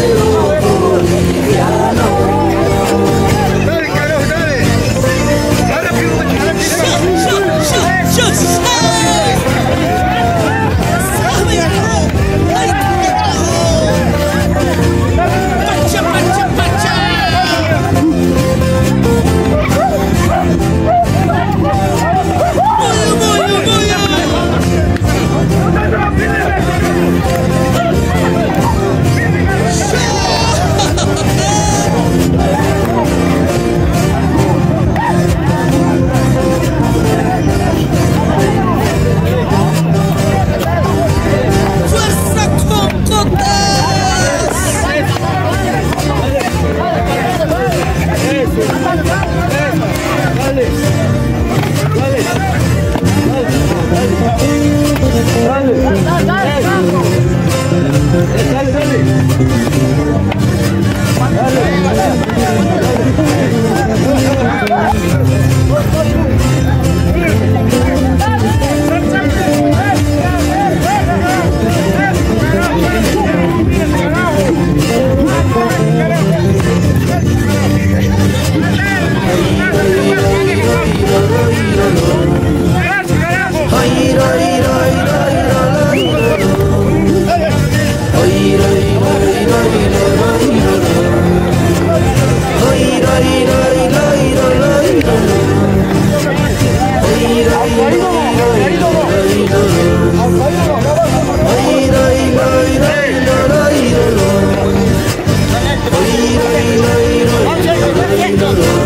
to 大丈夫大 Pedro.